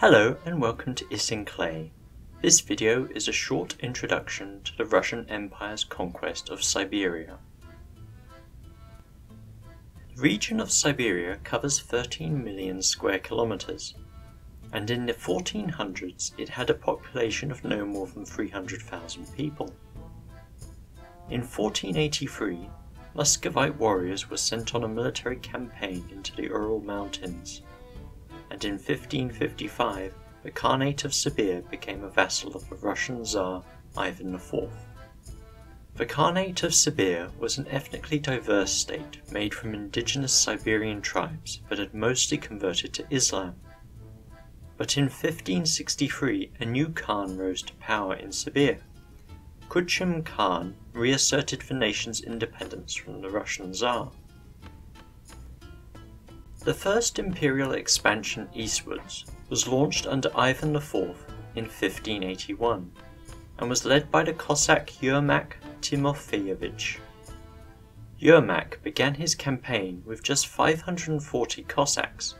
Hello and welcome to Isin Clay. This video is a short introduction to the Russian Empire's conquest of Siberia. The region of Siberia covers 13 million square kilometers, and in the 1400s it had a population of no more than 300,000 people. In 1483, Muscovite warriors were sent on a military campaign into the Ural Mountains, and in 1555 the Khanate of Sibir became a vassal of the Russian Tsar Ivan IV. The Khanate of Sibir was an ethnically diverse state made from indigenous Siberian tribes that had mostly converted to Islam. But in 1563 a new Khan rose to power in Sibir. Kuchum Khan reasserted the nation's independence from the Russian Tsar. The first imperial expansion eastwards was launched under Ivan IV in 1581 and was led by the Cossack Yermak Timofeyevich. Yermak began his campaign with just 540 Cossacks,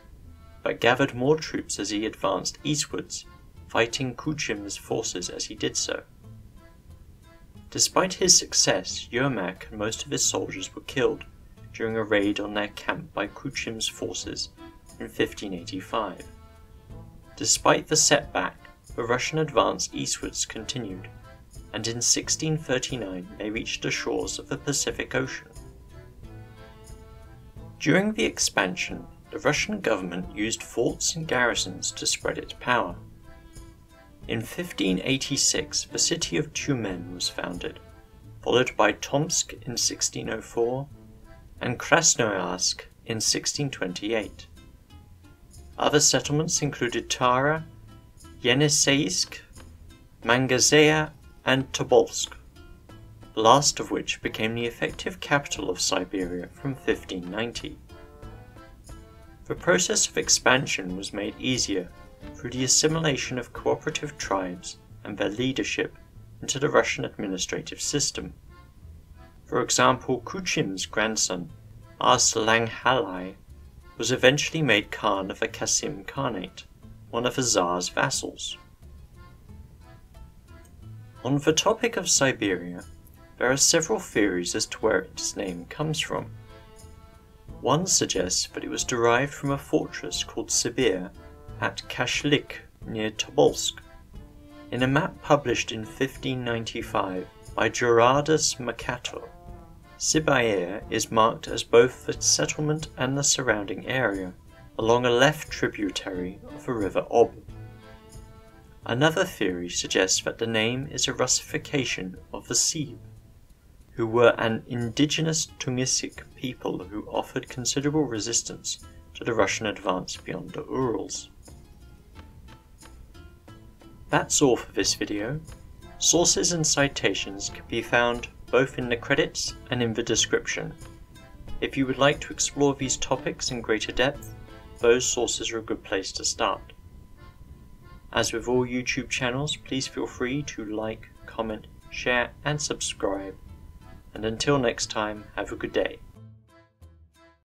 but gathered more troops as he advanced eastwards, fighting Kuchum's forces as he did so. Despite his success, Yermak and most of his soldiers were killed during a raid on their camp by Kuchum's forces in 1585. Despite the setback, the Russian advance eastwards continued, and in 1639 they reached the shores of the Pacific Ocean. During the expansion, the Russian government used forts and garrisons to spread its power. In 1586, the city of Tyumen was founded, followed by Tomsk in 1604 and Krasnoyarsk in 1628. Other settlements included Tara, Yeniseisk, Mangazeya, and Tobolsk, the last of which became the effective capital of Siberia from 1590. The process of expansion was made easier through the assimilation of cooperative tribes and their leadership into the Russian administrative system. For example, Kuchum's grandson, Arslanhalai, was eventually made Khan of the Kasim Khanate, one of the Tsar's vassals. On the topic of Siberia, there are several theories as to where its name comes from. One suggests that it was derived from a fortress called Sibir at Kashlik near Tobolsk. In a map published in 1595 by Gerardus Mercator, Sibir is marked as both the settlement and the surrounding area, along a left tributary of the river Ob. Another theory suggests that the name is a Russification of the Sib, who were an indigenous Tungusic people who offered considerable resistance to the Russian advance beyond the Urals. That's all for this video. Sources and citations can be found both in the credits and in the description. If you would like to explore these topics in greater depth, those sources are a good place to start. As with all YouTube channels, please feel free to like, comment, share and subscribe. And until next time, have a good day.